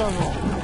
avant.